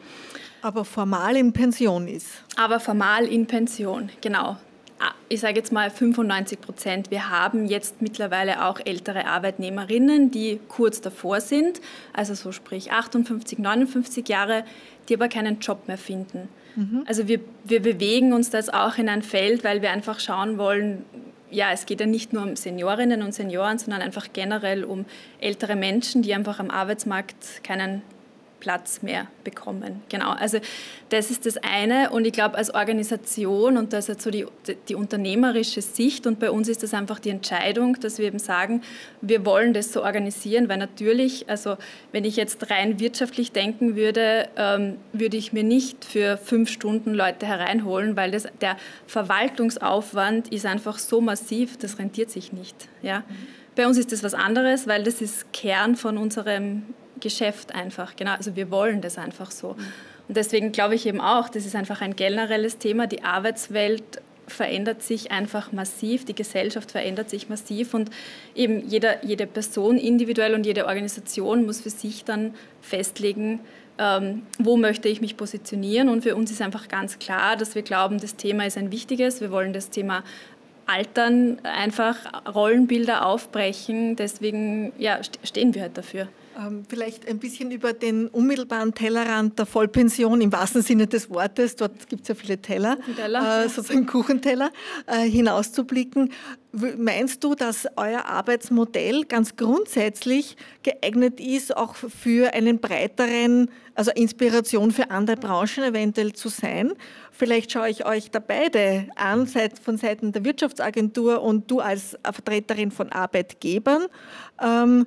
Aber formal in Pension ist. Aber formal in Pension, genau. Ah, ich sage jetzt mal 95 Prozent. Wir haben jetzt mittlerweile auch ältere Arbeitnehmerinnen, die kurz davor sind, also so sprich 58, 59 Jahre, die aber keinen Job mehr finden. Mhm. Also wir, wir bewegen uns das auch in ein Feld, weil wir einfach schauen wollen, ja, es geht ja nicht nur um Seniorinnen und Senioren, sondern einfach generell um ältere Menschen, die einfach am Arbeitsmarkt keinen Platz mehr bekommen. Genau, also das ist das eine und ich glaube als Organisation und das ist so die, die unternehmerische Sicht und bei uns ist das einfach die Entscheidung, dass wir eben sagen, wir wollen das so organisieren, weil natürlich, also wenn ich jetzt rein wirtschaftlich denken würde, ähm, würde ich mir nicht für fünf Stunden Leute hereinholen, weil das, der Verwaltungsaufwand ist einfach so massiv, das rentiert sich nicht. Ja? Mhm. Bei uns ist das was anderes, weil das ist Kern von unserem Geschäft einfach. Genau, also wir wollen das einfach so. Und deswegen glaube ich eben auch, das ist einfach ein generelles Thema. Die Arbeitswelt verändert sich einfach massiv, die Gesellschaft verändert sich massiv und eben jeder, jede Person individuell und jede Organisation muss für sich dann festlegen, ähm, wo möchte ich mich positionieren. Und für uns ist einfach ganz klar, dass wir glauben, das Thema ist ein wichtiges. Wir wollen das Thema Altern einfach Rollenbilder aufbrechen. Deswegen ja, stehen wir halt dafür. Ähm, vielleicht ein bisschen über den unmittelbaren Tellerrand der Vollpension im wahrsten Sinne des Wortes, dort gibt es ja viele Teller, Teller äh, sozusagen Kuchenteller, äh, hinauszublicken. Meinst du, dass euer Arbeitsmodell ganz grundsätzlich geeignet ist, auch für einen breiteren, also Inspiration für andere Branchen eventuell zu sein? Vielleicht schaue ich euch da beide an, von Seiten der Wirtschaftsagentur und du als Vertreterin von Arbeitgebern. Ähm,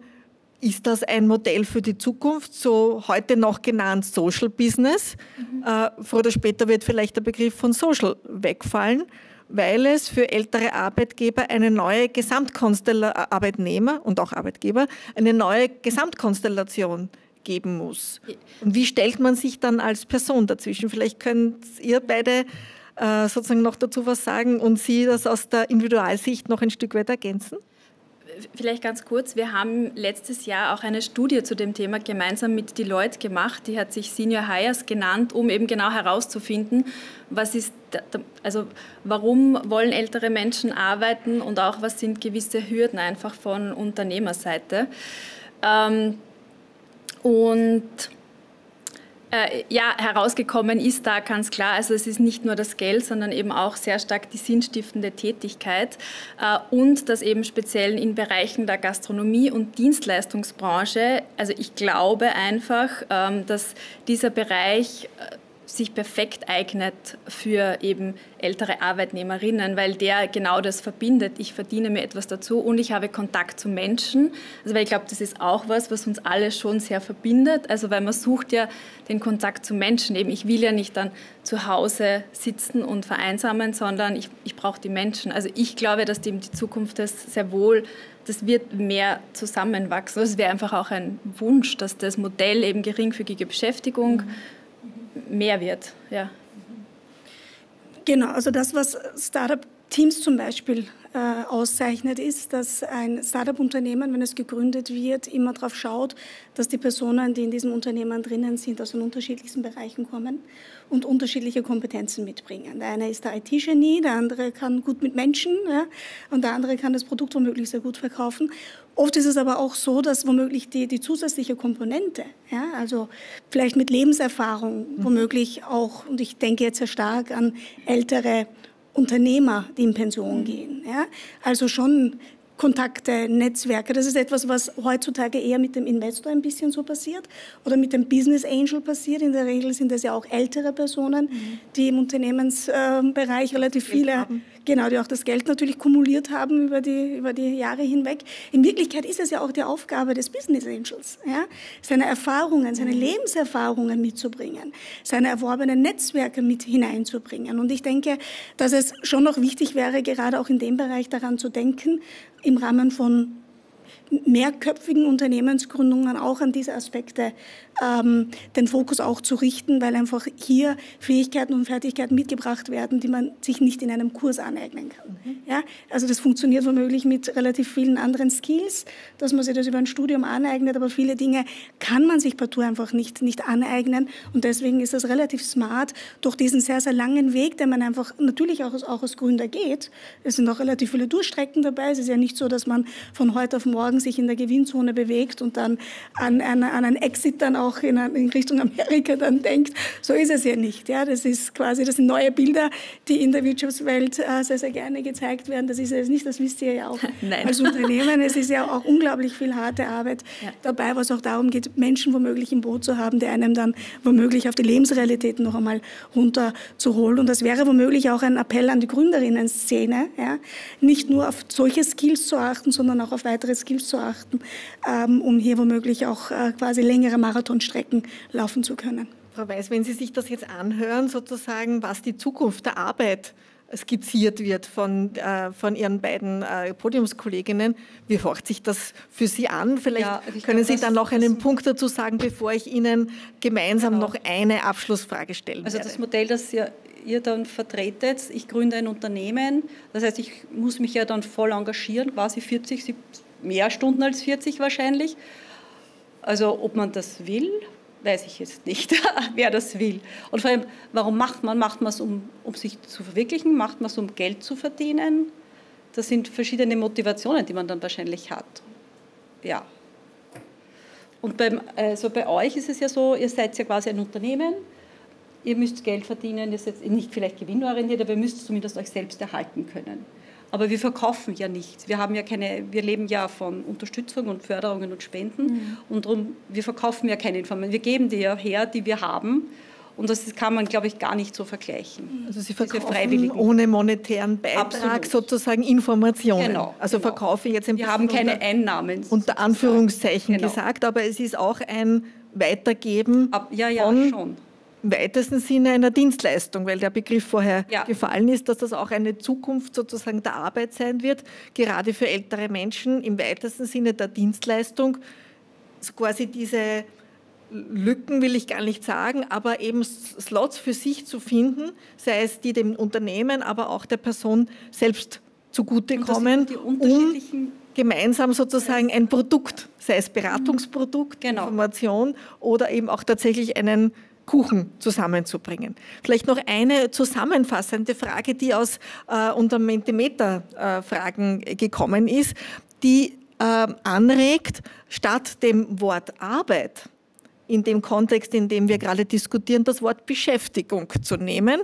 ist das ein Modell für die Zukunft, so heute noch genannt Social Business? Mhm. Äh, früher oder später wird vielleicht der Begriff von Social wegfallen, weil es für ältere Arbeitgeber eine neue Gesamtkonstellation, äh, Arbeitnehmer und auch Arbeitgeber, eine neue Gesamtkonstellation geben muss. Und wie stellt man sich dann als Person dazwischen? Vielleicht könnt ihr beide äh, sozusagen noch dazu was sagen und Sie das aus der Individualsicht noch ein Stück weit ergänzen? Vielleicht ganz kurz, wir haben letztes Jahr auch eine Studie zu dem Thema gemeinsam mit Deloitte gemacht, die hat sich Senior Hires genannt, um eben genau herauszufinden, was ist, also warum wollen ältere Menschen arbeiten und auch was sind gewisse Hürden einfach von Unternehmerseite. Ähm, und äh, ja, herausgekommen ist da ganz klar, also es ist nicht nur das Geld, sondern eben auch sehr stark die sinnstiftende Tätigkeit äh, und das eben speziell in Bereichen der Gastronomie und Dienstleistungsbranche. Also ich glaube einfach, ähm, dass dieser Bereich äh, sich perfekt eignet für eben ältere Arbeitnehmerinnen, weil der genau das verbindet. Ich verdiene mir etwas dazu und ich habe Kontakt zu Menschen. Also weil ich glaube, das ist auch was, was uns alle schon sehr verbindet. Also weil man sucht ja den Kontakt zu Menschen. Eben ich will ja nicht dann zu Hause sitzen und vereinsamen, sondern ich, ich brauche die Menschen. Also ich glaube, dass die, die Zukunft das sehr wohl das wird mehr zusammenwachsen. Es wäre einfach auch ein Wunsch, dass das Modell eben geringfügige Beschäftigung mhm mehr wird. Ja. Genau, also das, was Startup-Teams zum Beispiel äh, auszeichnet, ist, dass ein Startup-Unternehmen, wenn es gegründet wird, immer darauf schaut, dass die Personen, die in diesem Unternehmen drinnen sind, aus den unterschiedlichsten Bereichen kommen und unterschiedliche Kompetenzen mitbringen. Der eine ist der IT-Genie, der andere kann gut mit Menschen ja, und der andere kann das Produkt womöglich sehr gut verkaufen. Oft ist es aber auch so, dass womöglich die, die zusätzliche Komponente, ja, also vielleicht mit Lebenserfahrung, mhm. womöglich auch, und ich denke jetzt sehr stark an ältere Unternehmer, die in Pension gehen. Ja? Also schon Kontakte, Netzwerke. Das ist etwas, was heutzutage eher mit dem Investor ein bisschen so passiert oder mit dem Business Angel passiert. In der Regel sind das ja auch ältere Personen, mhm. die im Unternehmensbereich relativ viele haben. Genau, die auch das Geld natürlich kumuliert haben über die, über die Jahre hinweg. In Wirklichkeit ist es ja auch die Aufgabe des Business Angels, ja? seine Erfahrungen, seine mhm. Lebenserfahrungen mitzubringen, seine erworbenen Netzwerke mit hineinzubringen. Und ich denke, dass es schon noch wichtig wäre, gerade auch in dem Bereich daran zu denken, im Rahmen von mehrköpfigen Unternehmensgründungen auch an diese Aspekte ähm, den Fokus auch zu richten, weil einfach hier Fähigkeiten und Fertigkeiten mitgebracht werden, die man sich nicht in einem Kurs aneignen kann. Mhm. Ja? Also das funktioniert womöglich mit relativ vielen anderen Skills, dass man sich das über ein Studium aneignet, aber viele Dinge kann man sich partout einfach nicht, nicht aneignen und deswegen ist es relativ smart, durch diesen sehr, sehr langen Weg, den man einfach natürlich auch als, auch als Gründer geht, es sind auch relativ viele Durchstrecken dabei, es ist ja nicht so, dass man von heute auf morgen sich in der Gewinnzone bewegt und dann an, an, an einen Exit dann auch in, in, Richtung Amerika dann denkt. So ist es ja nicht. Ja? Das ist quasi, das sind neue Bilder, die in der Wirtschaftswelt äh, sehr, sehr gerne gezeigt werden. Das ist es nicht, das wisst ihr ja auch Nein. als Unternehmen. Es ist ja auch unglaublich viel harte Arbeit ja. dabei, was auch darum geht, Menschen womöglich im Boot zu haben, die einem dann womöglich auf die Lebensrealität noch einmal runterzuholen. Und das wäre womöglich auch ein Appell an die Gründerinnen-Szene, ja? nicht nur auf solche Skills zu achten, sondern auch auf weitere Skills zu achten, ähm, um hier womöglich auch äh, quasi längere Marathonstrecken laufen zu können. Frau Weiß, wenn Sie sich das jetzt anhören, sozusagen, was die Zukunft der Arbeit skizziert wird von, äh, von Ihren beiden äh, Podiumskolleginnen. Wie hört sich das für Sie an? Vielleicht ja, können glaube, Sie dann noch einen Punkt dazu sagen, bevor ich Ihnen gemeinsam genau. noch eine Abschlussfrage stellen Also werde. das Modell, das ihr, ihr dann vertretet, ich gründe ein Unternehmen, das heißt, ich muss mich ja dann voll engagieren, quasi 40, 70 mehr Stunden als 40 wahrscheinlich. Also ob man das will, weiß ich jetzt nicht, wer das will. Und vor allem, warum macht man? Macht man es, um, um sich zu verwirklichen? Macht man es, um Geld zu verdienen? Das sind verschiedene Motivationen, die man dann wahrscheinlich hat. Ja. Und beim, also bei euch ist es ja so, ihr seid ja quasi ein Unternehmen, ihr müsst Geld verdienen, ihr seid nicht vielleicht gewinnorientiert, aber ihr müsst zumindest euch selbst erhalten können. Aber wir verkaufen ja nichts. Wir haben ja keine, wir leben ja von Unterstützung und Förderungen und Spenden mhm. und darum, wir verkaufen ja keine Informationen. Wir geben die ja her, die wir haben. Und das kann man, glaube ich, gar nicht so vergleichen. Also Sie verkaufen ohne monetären Beitrag Absolut. sozusagen Informationen. Genau. Also genau. verkaufe jetzt ein Wir haben keine unter, Einnahmen. Unter Anführungszeichen genau. gesagt, aber es ist auch ein Weitergeben Ab, ja, ja, von schon weitesten Sinne einer Dienstleistung, weil der Begriff vorher ja. gefallen ist, dass das auch eine Zukunft sozusagen der Arbeit sein wird, gerade für ältere Menschen im weitesten Sinne der Dienstleistung, quasi diese Lücken will ich gar nicht sagen, aber eben Slots für sich zu finden, sei es die dem Unternehmen, aber auch der Person selbst zugutekommen, um gemeinsam sozusagen ein Produkt, sei es Beratungsprodukt, genau. Information oder eben auch tatsächlich einen Kuchen zusammenzubringen. Vielleicht noch eine zusammenfassende Frage, die aus äh, unserem Mentimeter-Fragen äh, gekommen ist, die äh, anregt, statt dem Wort Arbeit in dem Kontext, in dem wir gerade diskutieren, das Wort Beschäftigung zu nehmen,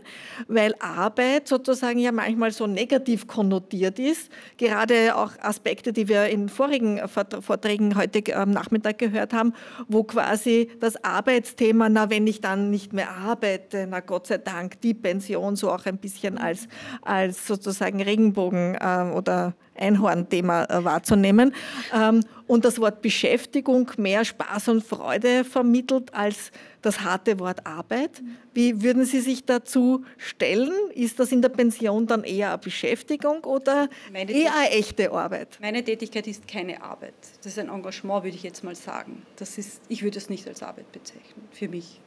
weil Arbeit sozusagen ja manchmal so negativ konnotiert ist. Gerade auch Aspekte, die wir in vorigen Vorträgen heute am Nachmittag gehört haben, wo quasi das Arbeitsthema, na wenn ich dann nicht mehr arbeite, na Gott sei Dank, die Pension so auch ein bisschen als, als sozusagen Regenbogen äh, oder Einhorn-Thema äh, wahrzunehmen. Ähm, und das Wort Beschäftigung mehr Spaß und Freude vermittelt als das harte Wort Arbeit. Wie würden Sie sich dazu stellen? Ist das in der Pension dann eher eine Beschäftigung oder meine eher eine echte Arbeit? Meine Tätigkeit ist keine Arbeit. Das ist ein Engagement, würde ich jetzt mal sagen. Das ist, ich würde es nicht als Arbeit bezeichnen, für mich.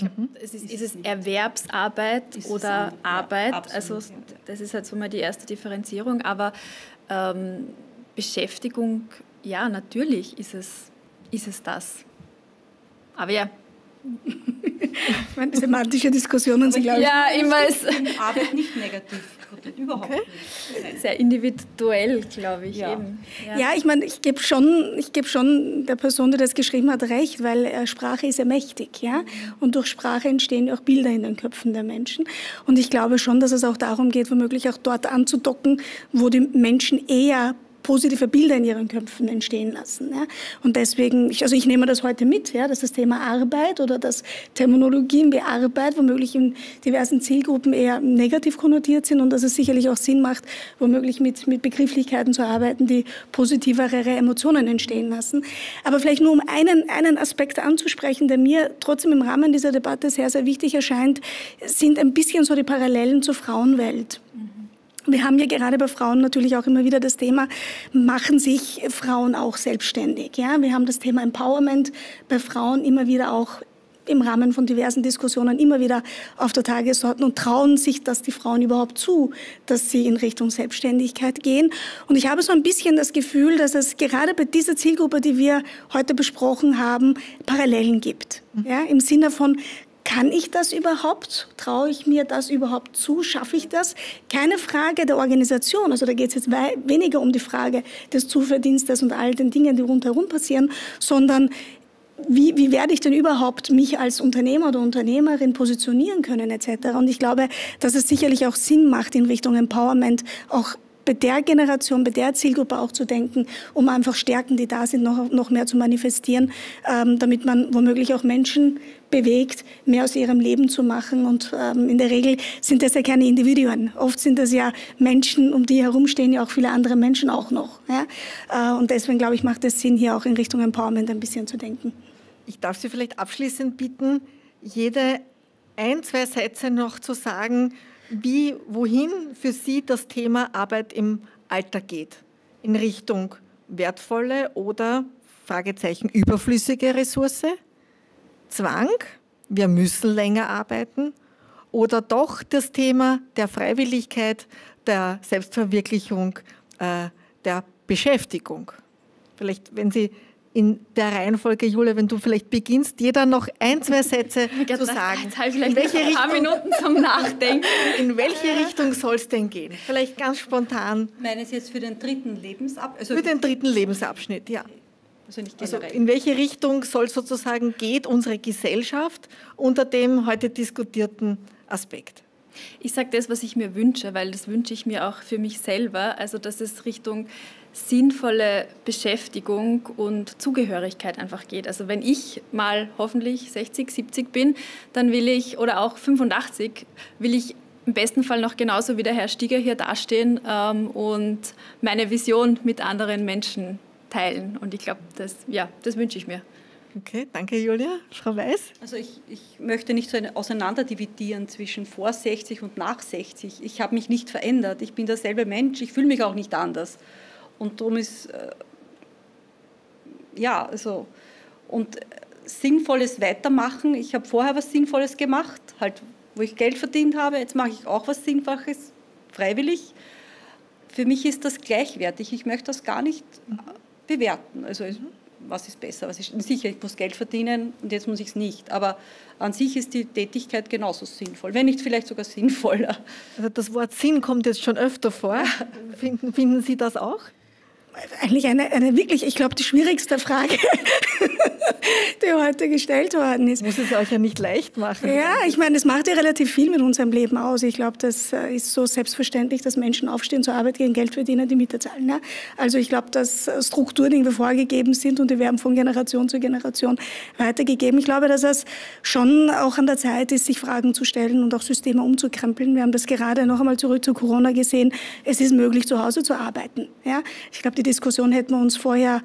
Mhm. Es ist, ist, es Erwerbsarbeit ist oder es Arbeit? Ja, also das ist halt so mal die erste Differenzierung. Aber ähm, Beschäftigung, ja, natürlich ist es, ist es das. Aber ja. ich meine, semantische Diskussionen sind, glaube ich. Ja, immer ist. Arbeit nicht negativ überhaupt okay. nicht. Sehr individuell, glaube ich. Ja, eben. ja. ja ich meine, ich gebe schon, geb schon der Person, die das geschrieben hat, recht, weil äh, Sprache ist ja mächtig. Ja? Mhm. Und durch Sprache entstehen auch Bilder in den Köpfen der Menschen. Und ich glaube schon, dass es auch darum geht, womöglich auch dort anzudocken, wo die Menschen eher positive Bilder in ihren Köpfen entstehen lassen. Ja. Und deswegen, ich, also ich nehme das heute mit, ja, dass das Thema Arbeit oder dass Terminologien wie Arbeit womöglich in diversen Zielgruppen eher negativ konnotiert sind und dass es sicherlich auch Sinn macht, womöglich mit, mit Begrifflichkeiten zu arbeiten, die positivere Emotionen entstehen lassen. Aber vielleicht nur um einen, einen Aspekt anzusprechen, der mir trotzdem im Rahmen dieser Debatte sehr, sehr wichtig erscheint, sind ein bisschen so die Parallelen zur Frauenwelt. Mhm. Wir haben ja gerade bei Frauen natürlich auch immer wieder das Thema, machen sich Frauen auch selbstständig? Ja? Wir haben das Thema Empowerment bei Frauen immer wieder auch im Rahmen von diversen Diskussionen immer wieder auf der Tagesordnung und trauen sich das die Frauen überhaupt zu, dass sie in Richtung Selbstständigkeit gehen. Und ich habe so ein bisschen das Gefühl, dass es gerade bei dieser Zielgruppe, die wir heute besprochen haben, Parallelen gibt. Ja, Im Sinne von, kann ich das überhaupt? Traue ich mir das überhaupt zu? Schaffe ich das? Keine Frage der Organisation. Also da geht es jetzt weniger um die Frage des Zuverdienstes und all den Dingen, die rundherum passieren, sondern wie, wie werde ich denn überhaupt mich als Unternehmer oder Unternehmerin positionieren können etc. Und ich glaube, dass es sicherlich auch Sinn macht, in Richtung Empowerment auch bei der Generation, bei der Zielgruppe auch zu denken, um einfach Stärken, die da sind, noch, noch mehr zu manifestieren, ähm, damit man womöglich auch Menschen bewegt, mehr aus ihrem Leben zu machen. Und ähm, in der Regel sind das ja keine Individuen. Oft sind das ja Menschen, um die herum stehen ja auch viele andere Menschen auch noch. Ja? Äh, und deswegen, glaube ich, macht es Sinn, hier auch in Richtung Empowerment ein bisschen zu denken. Ich darf Sie vielleicht abschließend bitten, jede ein, zwei Sätze noch zu sagen, wie, wohin für Sie das Thema Arbeit im Alter geht. In Richtung wertvolle oder Fragezeichen überflüssige Ressource, Zwang, wir müssen länger arbeiten oder doch das Thema der Freiwilligkeit, der Selbstverwirklichung, äh, der Beschäftigung. Vielleicht, wenn Sie in der Reihenfolge, Julia, wenn du vielleicht beginnst, jeder noch ein, zwei Sätze zu sagen. Jetzt habe ich vielleicht in welche ein paar Richtung, Minuten zum Nachdenken. In welche Richtung soll es denn gehen? Vielleicht ganz spontan. Meinen Sie jetzt für den dritten Lebensabschnitt? Also für den dritten Lebensabschnitt, ja. Also, also in welche Richtung soll sozusagen geht unsere Gesellschaft unter dem heute diskutierten Aspekt? Ich sage das, was ich mir wünsche, weil das wünsche ich mir auch für mich selber. Also dass es Richtung sinnvolle Beschäftigung und Zugehörigkeit einfach geht. Also wenn ich mal hoffentlich 60, 70 bin, dann will ich, oder auch 85, will ich im besten Fall noch genauso wie der Herr Stieger hier dastehen ähm, und meine Vision mit anderen Menschen teilen. Und ich glaube, das, ja, das wünsche ich mir. Okay, danke Julia. Frau Weiß? Also ich, ich möchte nicht so auseinanderdividieren zwischen vor 60 und nach 60. Ich habe mich nicht verändert. Ich bin derselbe Mensch. Ich fühle mich auch nicht anders. Und darum ist, äh, ja, also, und sinnvolles Weitermachen. Ich habe vorher was Sinnvolles gemacht, halt, wo ich Geld verdient habe. Jetzt mache ich auch was Sinnvolles, freiwillig. Für mich ist das gleichwertig. Ich möchte das gar nicht mhm. Bewerten. Also, was ist besser? Was ist, sicher, ich muss Geld verdienen und jetzt muss ich es nicht. Aber an sich ist die Tätigkeit genauso sinnvoll, wenn nicht vielleicht sogar sinnvoller. Also das Wort Sinn kommt jetzt schon öfter vor. Finden, finden Sie das auch? eigentlich eine, eine wirklich, ich glaube, die schwierigste Frage. die heute gestellt worden ist. Muss es euch ja nicht leicht machen. Ja, ich meine, es macht ja relativ viel mit unserem Leben aus. Ich glaube, das äh, ist so selbstverständlich, dass Menschen aufstehen, zur Arbeit gehen, Geld verdienen, die Miete zahlen. Ja? Also ich glaube, dass Strukturen irgendwie vorgegeben sind und die werden von Generation zu Generation weitergegeben. Ich glaube, dass es schon auch an der Zeit ist, sich Fragen zu stellen und auch Systeme umzukrempeln. Wir haben das gerade noch einmal zurück zu Corona gesehen. Es ist möglich, zu Hause zu arbeiten. Ja? Ich glaube, die Diskussion hätten wir uns vorher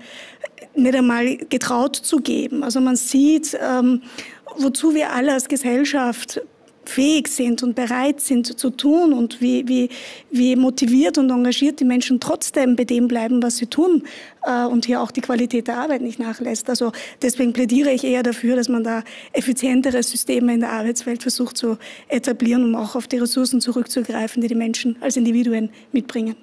nicht einmal getraut zu geben. Also man sieht, ähm, wozu wir alle als Gesellschaft fähig sind und bereit sind zu tun und wie, wie, wie motiviert und engagiert die Menschen trotzdem bei dem bleiben, was sie tun äh, und hier auch die Qualität der Arbeit nicht nachlässt. Also deswegen plädiere ich eher dafür, dass man da effizientere Systeme in der Arbeitswelt versucht zu etablieren, um auch auf die Ressourcen zurückzugreifen, die die Menschen als Individuen mitbringen.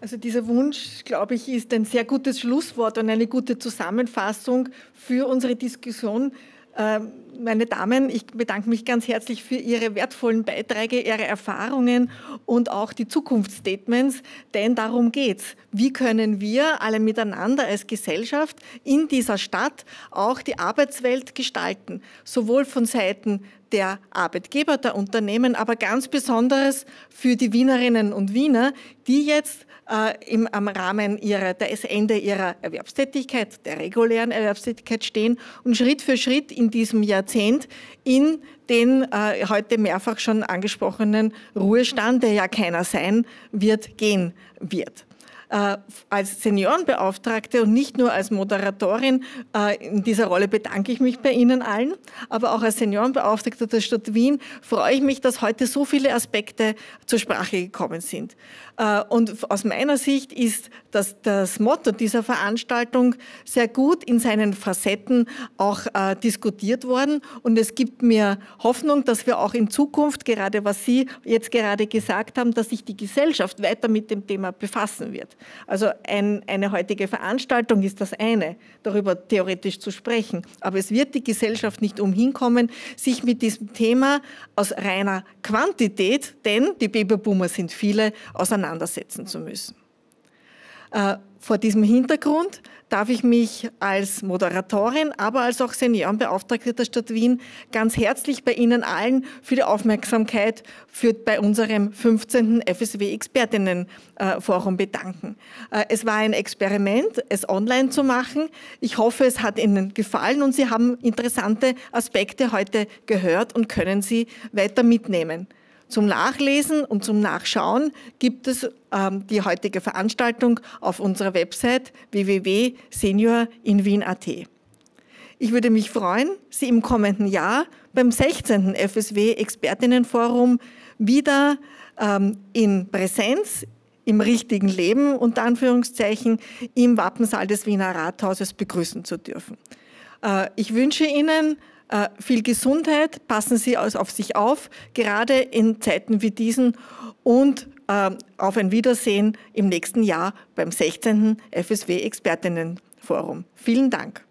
Also dieser Wunsch, glaube ich, ist ein sehr gutes Schlusswort und eine gute Zusammenfassung für unsere Diskussion. Ähm, meine Damen, ich bedanke mich ganz herzlich für Ihre wertvollen Beiträge, Ihre Erfahrungen und auch die Zukunftsstatements, denn darum geht's. Wie können wir alle miteinander als Gesellschaft in dieser Stadt auch die Arbeitswelt gestalten, sowohl von Seiten der Arbeitgeber, der Unternehmen, aber ganz besonders für die Wienerinnen und Wiener, die jetzt äh, im, am Rahmen ihrer, des Ende ihrer Erwerbstätigkeit, der regulären Erwerbstätigkeit stehen und Schritt für Schritt in diesem Jahrzehnt in den äh, heute mehrfach schon angesprochenen Ruhestand, der ja keiner sein wird, gehen wird. Äh, als Seniorenbeauftragte und nicht nur als Moderatorin äh, in dieser Rolle bedanke ich mich bei Ihnen allen, aber auch als Seniorenbeauftragte der Stadt Wien freue ich mich, dass heute so viele Aspekte zur Sprache gekommen sind. Äh, und aus meiner Sicht ist das, das Motto dieser Veranstaltung sehr gut in seinen Facetten auch diskutiert worden und es gibt mir Hoffnung, dass wir auch in Zukunft, gerade was Sie jetzt gerade gesagt haben, dass sich die Gesellschaft weiter mit dem Thema befassen wird. Also ein, eine heutige Veranstaltung ist das eine, darüber theoretisch zu sprechen. Aber es wird die Gesellschaft nicht umhin kommen, sich mit diesem Thema aus reiner Quantität, denn die Babyboomer sind viele, auseinandersetzen zu müssen. Äh, vor diesem Hintergrund darf ich mich als Moderatorin, aber als auch Seniorenbeauftragte der Stadt Wien ganz herzlich bei Ihnen allen für die Aufmerksamkeit für, bei unserem 15. FSW-Expertinnenforum bedanken. Äh, es war ein Experiment, es online zu machen. Ich hoffe, es hat Ihnen gefallen und Sie haben interessante Aspekte heute gehört und können sie weiter mitnehmen. Zum Nachlesen und zum Nachschauen gibt es ähm, die heutige Veranstaltung auf unserer Website www.seniorinwien.at. Ich würde mich freuen, Sie im kommenden Jahr beim 16. FSW Expertinnenforum wieder ähm, in Präsenz im richtigen Leben, unter Anführungszeichen, im Wappensaal des Wiener Rathauses begrüßen zu dürfen. Äh, ich wünsche Ihnen viel Gesundheit, passen Sie auf sich auf, gerade in Zeiten wie diesen und äh, auf ein Wiedersehen im nächsten Jahr beim 16. FSW Expertinnenforum. Vielen Dank.